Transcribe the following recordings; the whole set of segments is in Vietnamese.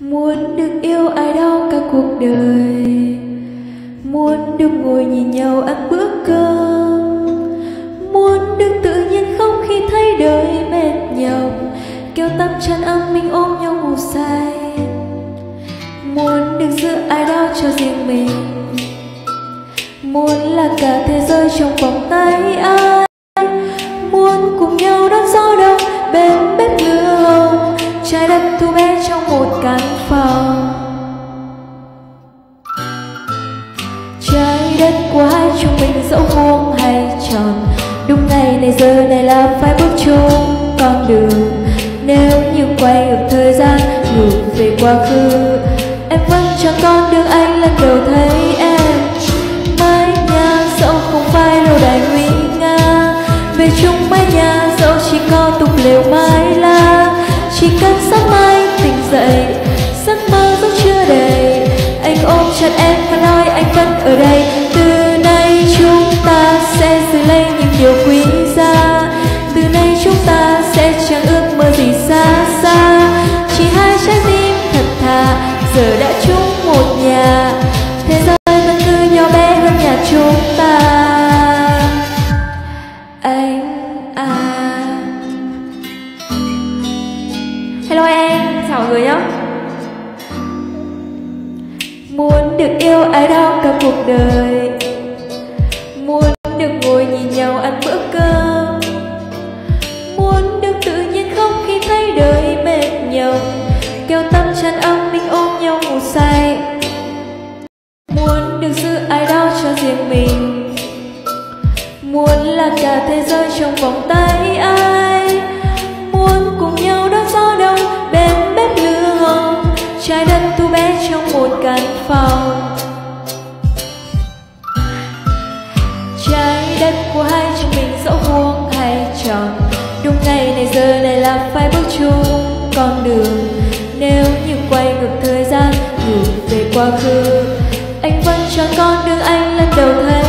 muốn được yêu ai đó cả cuộc đời. Muốn được ngồi nhìn nhau ăn bữa cơm. Muốn được tự nhiên không khi thấy đời mệt nhọc. Kêu tắm chăn ăn mình ôm nhau ngủ say. Muốn được giữ ai đó cho riêng mình. Muốn là cả thế giới trong vòng tay ai. Muốn cùng nhau đón gió đông bên bếp lửa. Hồng trái đất tròn. Đúng ngày này, giờ này là phải bước chung con đường. Nếu như quay ngược thời gian ngược về quá khứ, em vẫn chẳng con đường anh lần đầu thấy em. Mái nhà dẫu không phải lâu đài nguy nga, về chung mái nhà dẫu chỉ có tục lều mái lá chỉ cần sáng mai tỉnh dậy, giấc mơ vẫn chưa đầy. Anh ôm chặt em và nói anh vẫn ở đây. Được yêu ai đó cả cuộc đời. Muốn được ngồi nhìn nhau ăn bữa cơm. Muốn được tự nhiên không khi thấy đời mệt nhọc. Kêu tâm chăn ấm mình ôm nhau ngủ say. Muốn được giữ ai đó cho riêng mình. Muốn là cả thế giới trong vòng tay ai. Muốn cùng nhau đất của hai chúng mình dẫu vuông hay tròn. Đúng ngày này giờ này là phải bước chung con đường. Nếu như quay ngược thời gian ngược về quá khứ. Anh vẫn chọn con đường anh lần đầu thấy.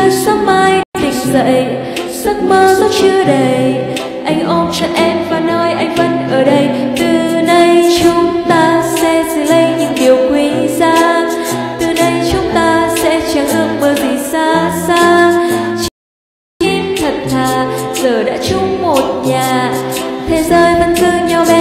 Cho sáng mai tỉnh dậy. Giấc mơ vẫn chưa đầy. Anh ôm chặt em và nói anh vẫn ở đây. Từ nay chúng ta sẽ giữ lấy những điều quý giá. Từ nay chúng ta sẽ chẳng ước mơ gì xa xa. Tim thật thà, giờ đã chung một nhà. Thế giới vẫn cứ nhau bé